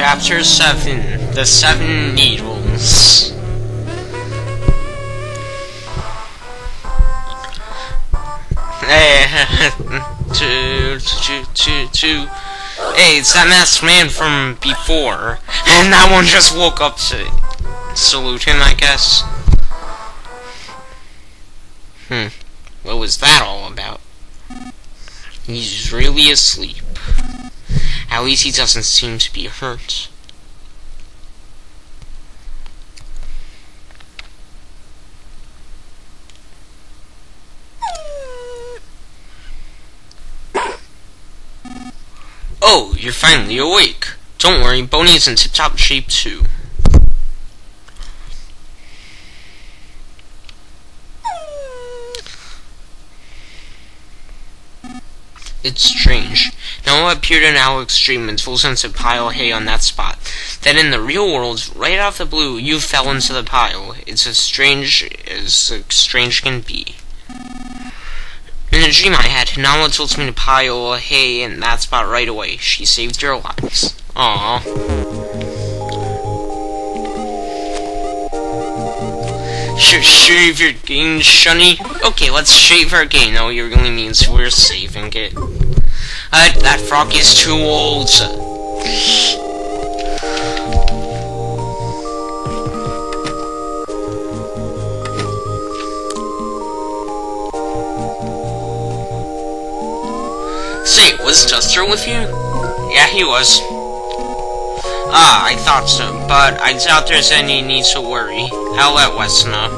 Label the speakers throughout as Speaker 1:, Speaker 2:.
Speaker 1: Chapter 7 The Seven Needles. Hey, two, two, two, two. Hey, it's that masked man from before. And that one just woke up to salute him, I guess. Hmm. What was that all about? He's really asleep. At least he doesn't seem to be hurt. Oh, you're finally awake. Don't worry, Boney is in tip-top shape too. It's strange. Now appeared in Alec's dream and full sense of pile hay on that spot. Then in the real world, right off the blue, you fell into the pile. It's as strange as strange can be. In a dream I had, Nala told me to pile hay in that spot right away. She saved your lives. Aww. Sh shave your gain, Shunny? Okay, let's shave our gain. No, it really means we're saving it. Uh, that frog is too old. Say, was Duster with you? Yeah, he was. Ah, I thought so, but I doubt there's any need to worry. I'll let Wess know.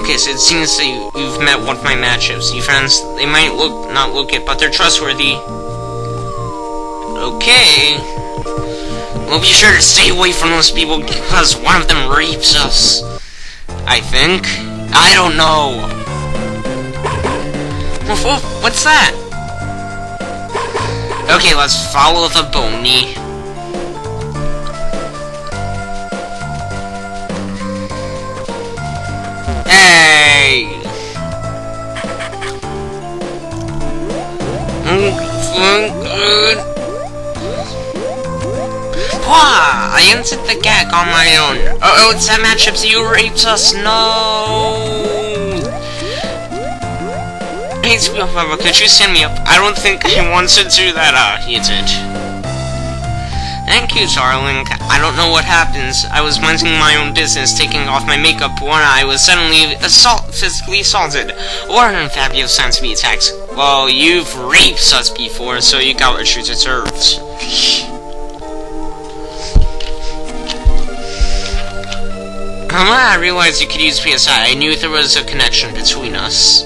Speaker 1: Okay, so it seems that you, you've met one of my matchups. You friends, they might look not look it, but they're trustworthy. Okay. We'll be sure to stay away from those people because one of them rapes us. I think. I don't know. What's that? Okay, let's follow the Boney. I answered the gag on my own. Uh oh, it's that matchup, so you raped us. No! Hey, could you send me up? I don't think he wants to do that. Ah, he did. Thank you, darling. I don't know what happens. I was minding my own business, taking off my makeup when I was suddenly assault physically assaulted. Or in Fabio's time to be attacked. Well, you've raped us before, so you got what you deserved. I realized you could use PSI. I knew there was a connection between us.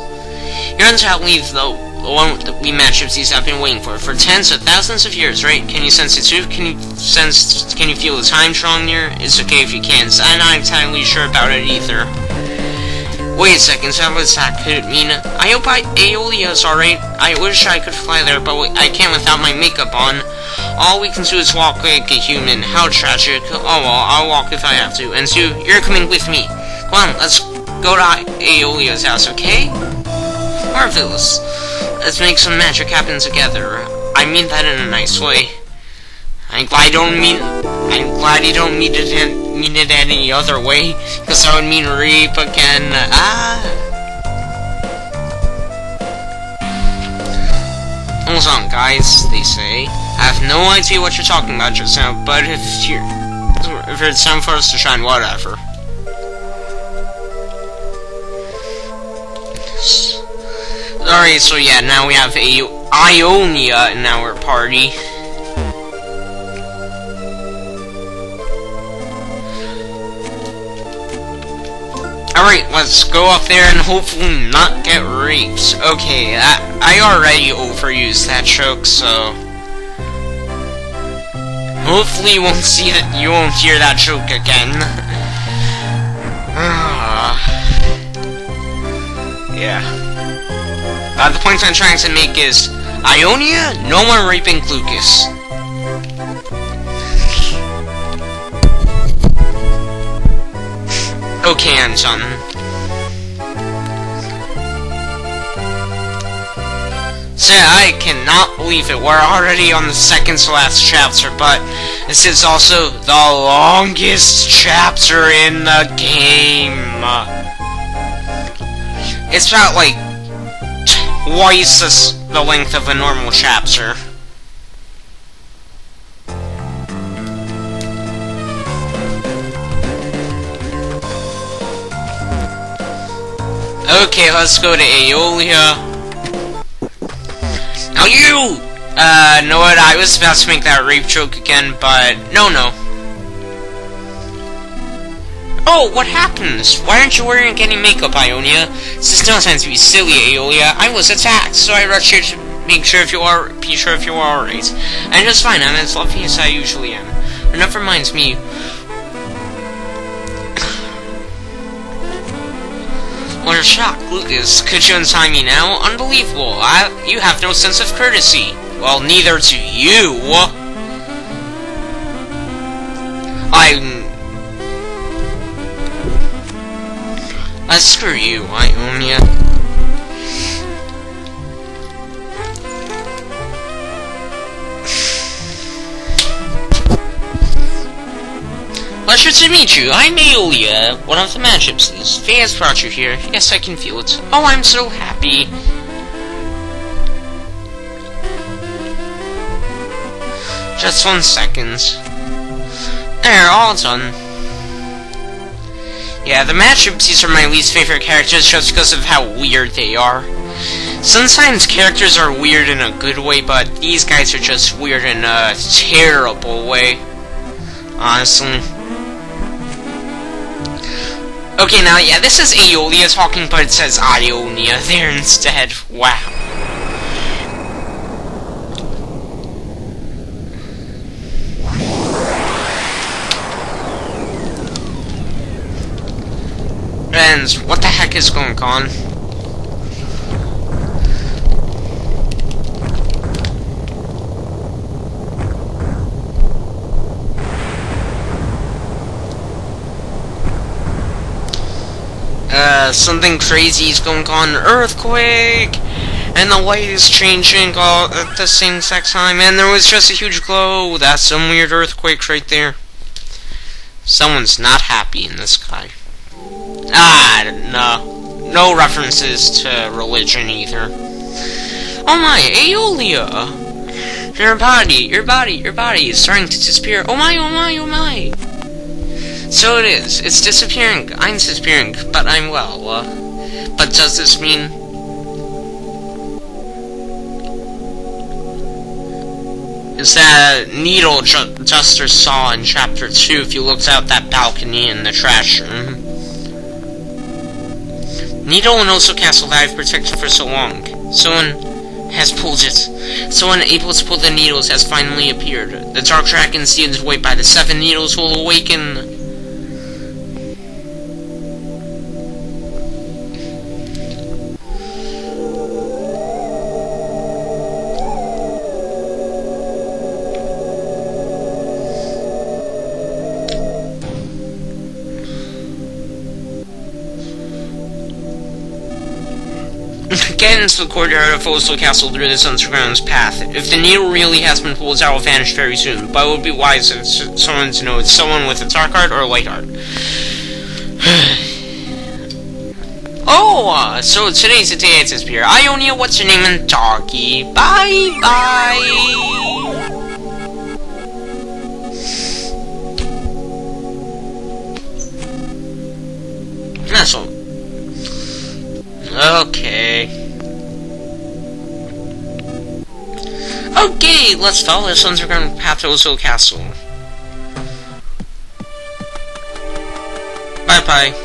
Speaker 1: You're leave, though the one that we matchups these have been waiting for for tens of thousands of years, right? Can you sense it too? Can you sense? Can you feel the time drawing near? It's okay if you can't. I'm not entirely sure about it either. Wait a second, so what's that could mean? I hope I Aeolia's alright. I wish I could fly there, but I can't without my makeup on. All we can do is walk like a human. How tragic. Oh well, I'll walk if I have to. And Sue, you're coming with me. Come on, let's go to Aeolia's house, okay? Marvelous. Let's make some magic happen together. I mean that in a nice way. I'm glad I don't mean. I'm glad you don't mean it mean it any other way, because that would mean rape again. Ah. Hold on, guys. They say. I have no idea what you're talking about just now, but if you're if it's time for us to shine, whatever. Alright, so yeah, now we have a Ionia in our party. Alright, let's go up there and hopefully not get raped. Okay, I, I already overused that joke, so... Hopefully you won't see that you won't hear that joke again. yeah. Uh, the point I'm trying to make is, Ionia, no one raping Lucas. Okay, Anton. I cannot believe it. We're already on the second to last chapter, but This is also the longest chapter in the game. It's about like twice the length of a normal chapter. Okay, let's go to Aeolia. Now you! Uh, know what? I was about to make that rape joke again, but no, no. Oh, what happens? Why aren't you wearing any makeup, Ionia? This is no time to be silly, Aeolia. I was attacked, so I rushed here to make sure if you are, be sure if you are alright. I'm just fine. I'm as lovely as I usually am. That reminds me, What a shock, Lucas. Could you untie me now? Unbelievable. I, you have no sense of courtesy. Well, neither do you. I... Uh, screw you, Ionia. Pleasure to meet you. I'm Aeolia, one of the Magypsies. Has brought you here. Yes, I can feel it. Oh, I'm so happy. Just one second. There, all done. Yeah, the Magypsies are my least favorite characters just because of how weird they are. Sometimes characters are weird in a good way, but these guys are just weird in a terrible way. Honestly. Okay, now, yeah, this is Aeolia talking, but it says Ionia there instead. Wow. And what the heck is going on? Something crazy is going on. Earthquake! And the light is changing all at the same exact time. And there was just a huge glow. That's some weird earthquake right there. Someone's not happy in the sky. Ah, no. No references to religion either. Oh my, Aeolia! Your body, your body, your body is starting to disappear. Oh my, oh my, oh my! So it is. It's disappearing. I'm disappearing, but I'm well. Uh, but does this mean... Is that needle ju Duster saw in Chapter 2 if you looked out that balcony in the trash room? Needle and Osohe Castle that I've protected for so long. Someone has pulled it. Someone able to pull the needles has finally appeared. The Dark Dragon sealed away by the seven needles will awaken Get into the courtyard of Osohe Castle through this underground path. If the needle really has been pulled, it will vanish very soon, but it would be wise if someone to know it's someone with a dark heart or a light heart. oh, uh, so today's the day it's here. Ionia, what's your name? And Doggy. Bye, bye. That's all. Okay. Okay, let's follow this underground path to Osohe Castle. Bye-bye.